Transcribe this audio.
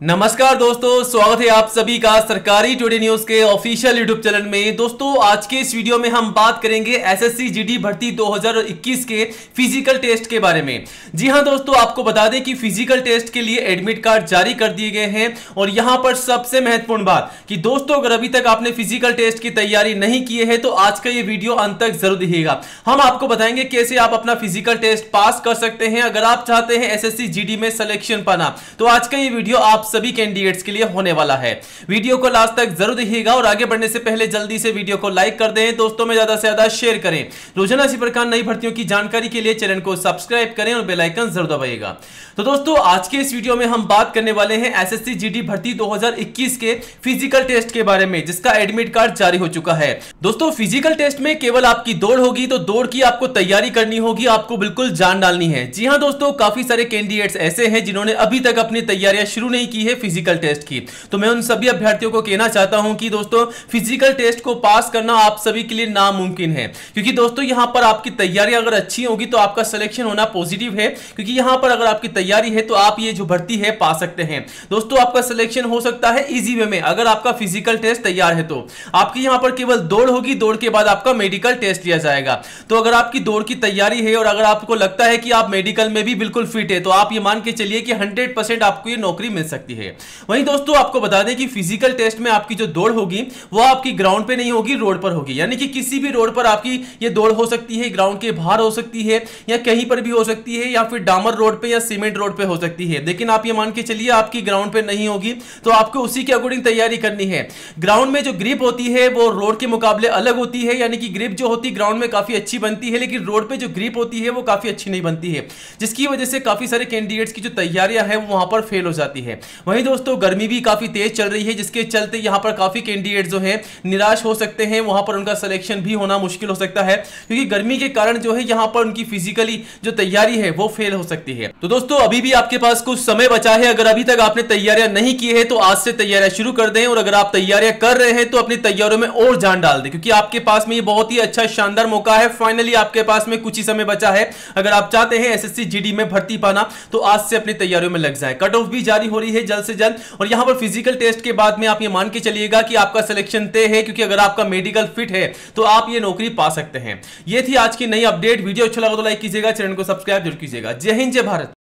नमस्कार दोस्तों, स्वागत है आप सभी का सरकारी टुडे न्यूज़ के ऑफिशियल यूट्यूब चैनल में। दोस्तों, आज के इस वीडियो में हम बात करेंगे एसएससी जीडी भर्ती 2021 के फ़िज़िकल टेस्ट के बारे में। जी हाँ दोस्तों, आपको बता दें कि फ़िज़िकल टेस्ट के लिए एडमिट कार्ड जारी कर दिए गए हैं और यहाँ पर सबसे महत्वपूर्ण बात कि दोस्तों, अगर अभी तक आपने फ़िज़िकल टेस्ट की तैयारी नहीं की है तो आज का ये वीडियो अंत तक ज़रूर दिखेगा हम आपको बताएँगे कैसे आप अपना फ़िज़िकल टेस्ट पास कर सकते हैं अगर आप चाहते हैं एस एस में सिलेक्शन पाना। तो आज का ये वीडियो आप सभी कैंडिडेट्स के लिए होने वाला है। वीडियो को लास्ट तक ज़रूर देखिएगा और आगे बढ़ने से पहले जल्दी से वीडियो को लाइक कर दें। दोस्तों, में ज़्यादा से ज़्यादा शेयर करें। रोज़ाना इसी प्रकार नई भर्तियों की जानकारी के लिए चैनल को सब्सक्राइब करें और बेलाइकन ज़रूर दबाइएगा। तो दोस्तों, आज के इस वीडियो में हम बात करने वाले हैं एसएससी जीडी भर्ती 2021 के फ़िज़िकल टेस्ट के बारे में, जिसका एडमिट कार्ड जारी हो चुका है। दोस्तों फ़िज़िकल टेस्ट में केवल आपकी दौड़ होगी तो दौड़ की आपको तैयारी करनी होगी, आपको बिल्कुल जान डालनी है। जी हाँ दोस्तों, काफ़ी सारे कैंडिडेट्स ऐसे हैं जिन्होंने अभी तक अपनी तैयारियाँ शुरू नहीं की है फ़िज़िकल टेस्ट की। तो मैं उन सभी अभ्यर्थियों को कहना चाहता हूँ कि दोस्तों फ़िज़िकल टेस्ट को पास करना आप सभी के लिए नामुमकिन है। क्योंकि दोस्तों, यहाँ पर आपकी तैयारी अगर अच्छी होगी तो आपका सिलेक्शन होना पॉजिटिव है। क्योंकि यहाँ पर अगर आपकी तैयारी है तो आप ये जो भर्ती है, पा सकते हैं। दोस्तों, आपका सिलेक्शन हो सकता है इजी वे में, अगर आपका फ़िज़िकल टेस्ट तैयार है तो। आपकी यहाँ पर केवल दौड़ होगी, दौड़ के बाद आपका मेडिकल टेस्ट लिया जाएगा। तो अगर आपकी दौड़ की तैयारी है और अगर आपको लगता है कि आप मेडिकल में भी बिल्कुल फिट है तो आप ये मान के चलिए कि हंड्रेड आपको ये नौकरी मिल सकती है। वहीं दोस्तों, आपको बता दें कि फ़िज़िकल टेस्ट में आपकी जो दौड़ होगी, वो आपकी ग्राउंड पे नहीं होगी रोड पर होगी। यानी कि किसी भी रोड पर आपकी ये दौड़ हो सकती है ग्राउंड के बाहर हो सकती है, या कहीं पर भी हो सकती है, या फिर डामर रोड पे या सीमेंट रोड पे हो सकती है। लेकिन आप ये मान के चलिए, आपकी ग्राउंड पे नहीं होगी तो आपको उसी के अकॉर्डिंग तैयारी करनी है। ग्राउंड में जो ग्रिप होती है, वो रोड के मुकाबले अलग होती है, यानी कि ग्रिप जो होती है ग्राउंड में काफ़ी अच्छी बनती है, लेकिन रोड पे जो ग्रिप होती है, वो काफ़ी अच्छी नहीं बनती है, जिसकी वजह से काफ़ी सारे कैंडिडेट्स की जो तैयारियाँ है वहाँ पर फेल हो जाती है। वहीं दोस्तों, गर्मी भी काफ़ी तेज चल रही है, जिसके चलते यहाँ पर काफ़ी कैंडिडेट जो है, निराश हो सकते हैं। वहाँ पर उनका सिलेक्शन भी होना मुश्किल हो सकता है, क्योंकि गर्मी के कारण जो है, यहाँ पर उनकी फिजिकली जो तैयारी है, वो फेल हो सकती है। तो दोस्तों, अभी भी आपके पास कुछ समय बचा है। अगर अभी तक आपने तैयारियाँ नहीं की है तो आज से तैयारियाँ शुरू कर दें, और अगर आप तैयारियाँ कर रहे हैं तो अपनी तैयारियों में और जान डाल दें, क्योंकि आपके पास में ये बहुत ही अच्छा शानदार मौका है। फाइनली आपके पास में कुछ ही समय बचा है। अगर आप चाहते हैं एसएससी जीडी में भर्ती पाना तो आज से अपनी तैयारियों में लग जाए। कट ऑफ़ भी जारी हो रही है जल्द से जल्द। और यहाँ पर फ़िज़िकल टेस्ट के बाद में आप ये मान के चलिएगा कि आपका सिलेक्शन तय है, क्योंकि अगर आपका मेडिकल फिट है तो आप ये नौकरी पा सकते हैं। ये थी आज की नई अपडेट वीडियो अच्छा लगा तो लाइक कीजिएगा, चैनल को सब्सक्राइब ज़रूर कीजिएगा। जय हिंद, जय भारत।